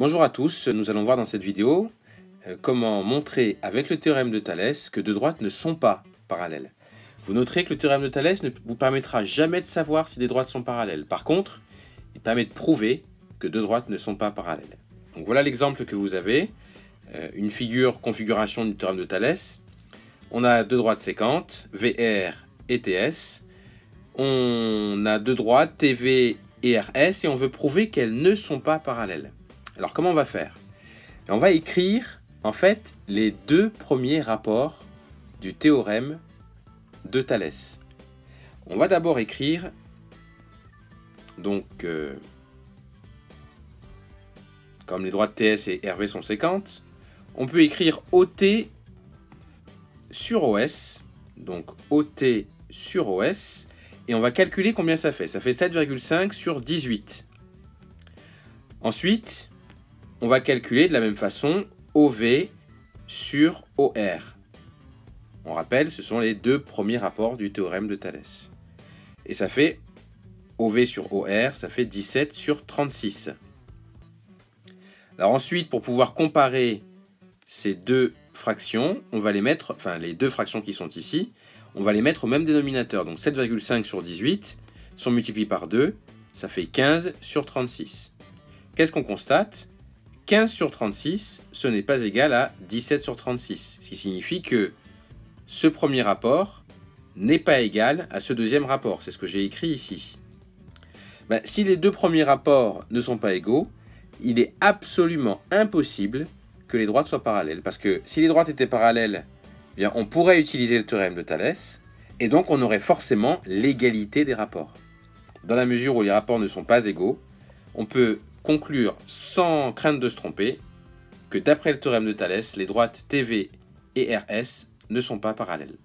Bonjour à tous, nous allons voir dans cette vidéo euh, comment montrer avec le théorème de Thalès que deux droites ne sont pas parallèles. Vous noterez que le théorème de Thalès ne vous permettra jamais de savoir si des droites sont parallèles. Par contre, il permet de prouver que deux droites ne sont pas parallèles. Voilà l'exemple que vous avez, euh, une figure configuration du théorème de Thalès. On a deux droites séquentes, VR et TS. On a deux droites, TV et RS, et on veut prouver qu'elles ne sont pas parallèles. Alors comment on va faire? On va écrire en fait les deux premiers rapports du théorème de Thalès. On va d'abord écrire donc euh, comme les droites TS et RV sont séquentes, on peut écrire OT sur OS, donc OT sur OS, et on va calculer combien ça fait. Ça fait 7,5 sur 18. Ensuite, on va calculer de la même façon OV sur OR. On rappelle, ce sont les deux premiers rapports du théorème de Thalès. Et ça fait OV sur OR, ça fait 17 sur 36. Alors ensuite, pour pouvoir comparer ces deux fractions, on va les mettre, enfin les deux fractions qui sont ici, on va les mettre au même dénominateur. Donc 7,5 sur 18, sont multipliés par 2, ça fait 15 sur 36. Qu'est-ce qu'on constate? 15 sur 36, ce n'est pas égal à 17 sur 36. Ce qui signifie que ce premier rapport n'est pas égal à ce deuxième rapport. C'est ce que j'ai écrit ici. Ben, si les deux premiers rapports ne sont pas égaux, il est absolument impossible que les droites soient parallèles. Parce que si les droites étaient parallèles, eh bien, on pourrait utiliser le théorème de Thalès, et donc on aurait forcément l'égalité des rapports. Dans la mesure où les rapports ne sont pas égaux, on peut conclure sans crainte de se tromper que d'après le théorème de Thalès, les droites TV et RS ne sont pas parallèles.